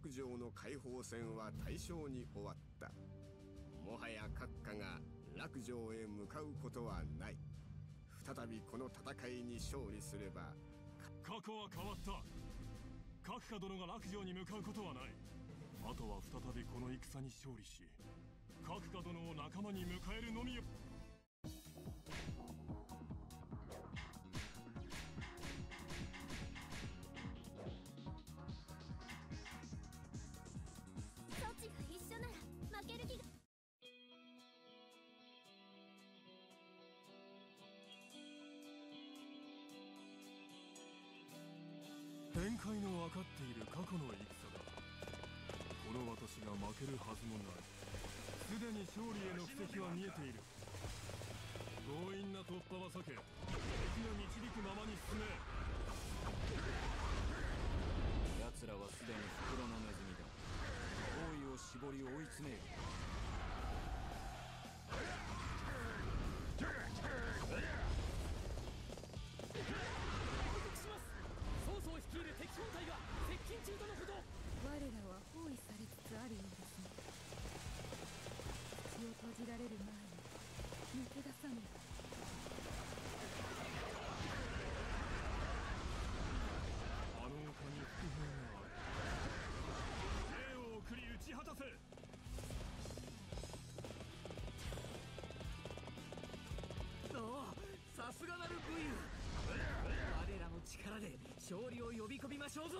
田忠勝らの活躍で落城の解放戦は大勝に終わった。もはや閣下が落城へ向かうことはない。再びこの戦いに勝利すれば過去は変わった。閣下殿が落城に向かうことはない。あとは再びこの戦に勝利し閣下殿を仲間に迎えるのみ。よは避け敵が導くままに進め。奴らはすでに袋のネズミだ。包囲を絞り追い詰める。力で勝利を呼び込みましょうぞ。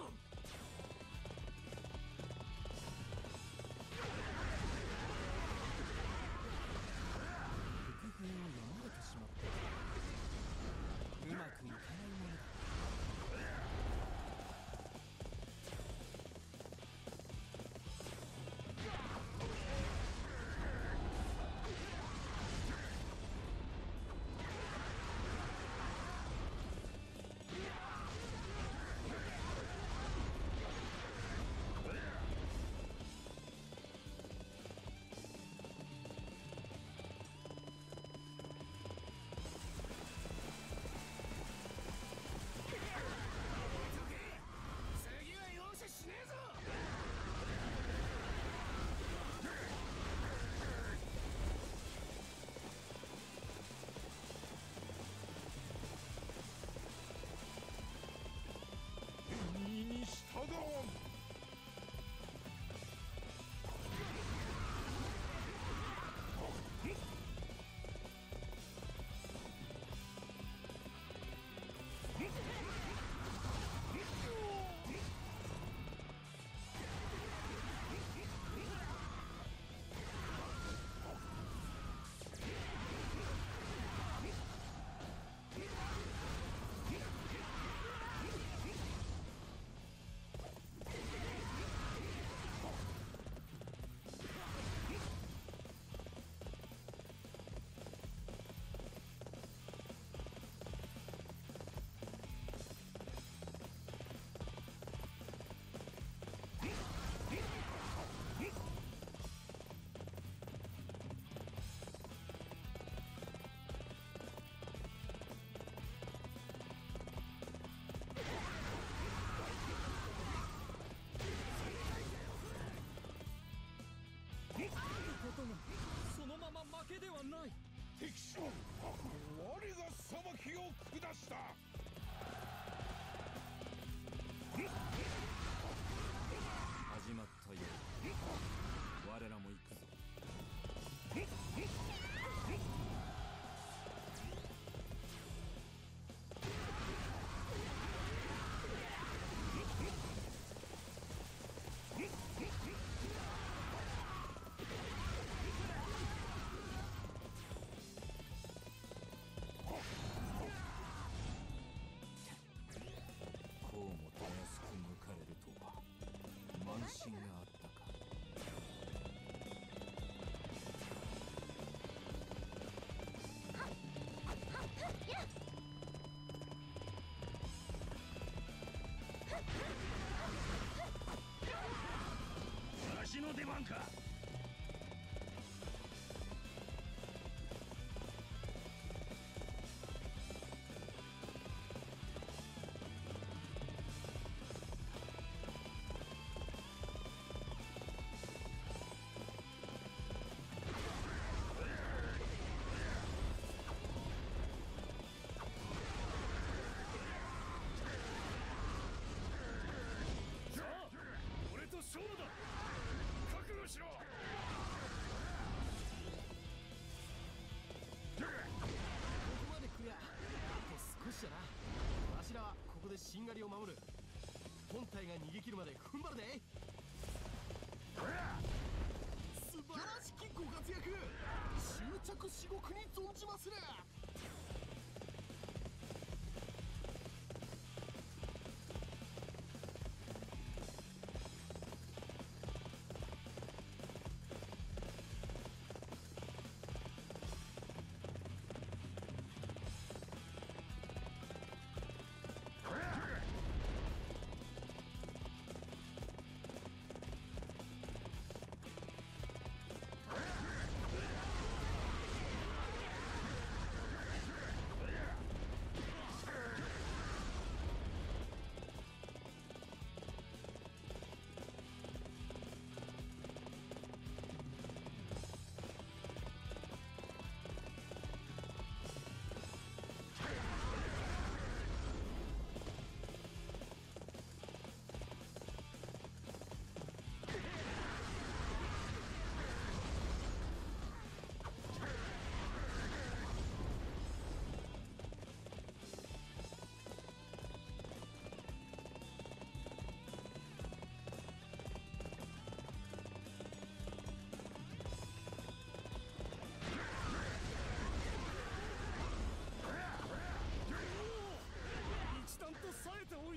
信があったか。私の出番か。しろ。ここまでクリアあと少しだな。わしらはここでしんがりを守る。本体が逃げ切るまで踏ん張るで。素晴らしきご活躍。執着至極に存じまする。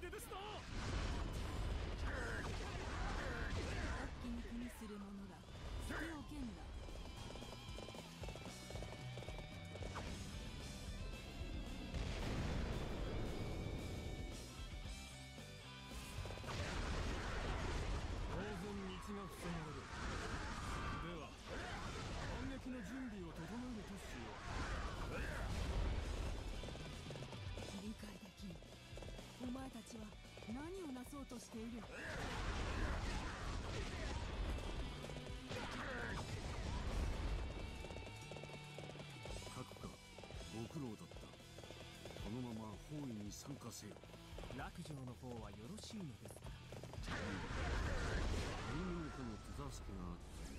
冴えておいですな気に気にする者ら手を剣だ。している。ご苦労だった。このまま包囲に参加せよ。落城の方はよろしいのですか？何者かの手助けがあって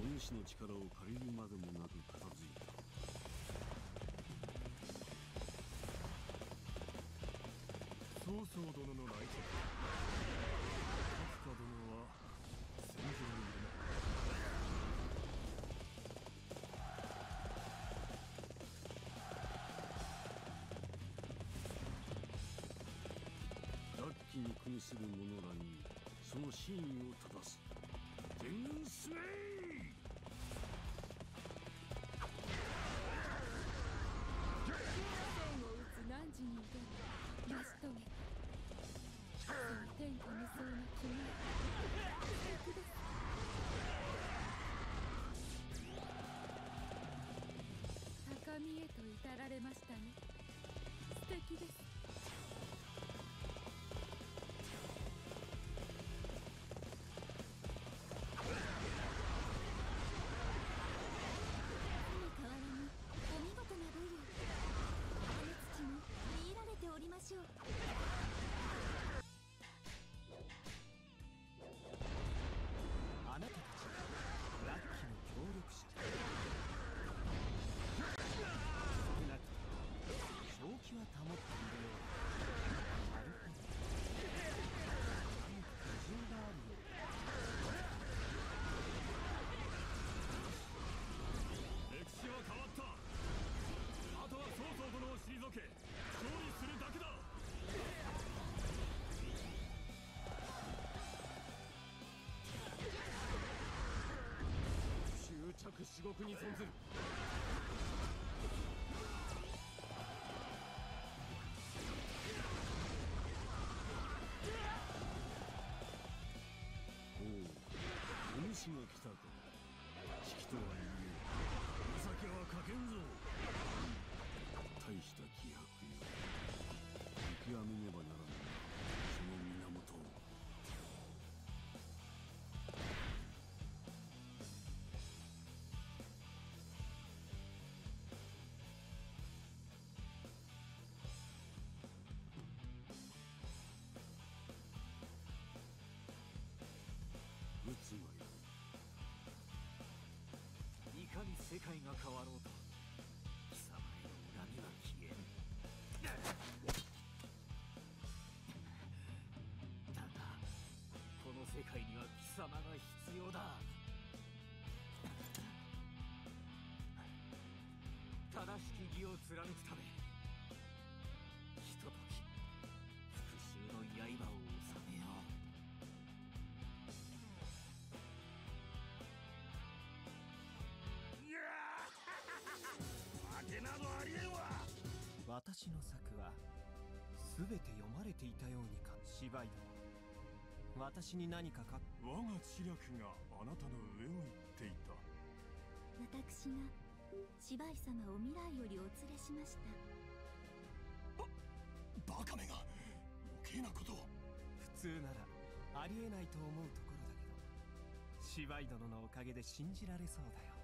お主の力を借りるまでもなく片付いた曹操殿の来客角田殿は戦場に。いるな楽器に苦にする者らにその真意を正す。全軍進め至極に存ずる。おお主が来たか式とはいえお酒はかけんぞ。大した気迫よ。見極めねばならぬ。その源変わろうと。貴様への恨みは消えぬだがこの世界には貴様が必要だ。正しき義を貫くため。私の作は全て読まれていたようにか芝居。だ私に何かか？我が知略があなたの上を行っていた。私が芝居様を未来よりお連れしました。バカめが余計なことを。普通ならありえないと思うところだけど芝居殿のおかげで信じられそうだよ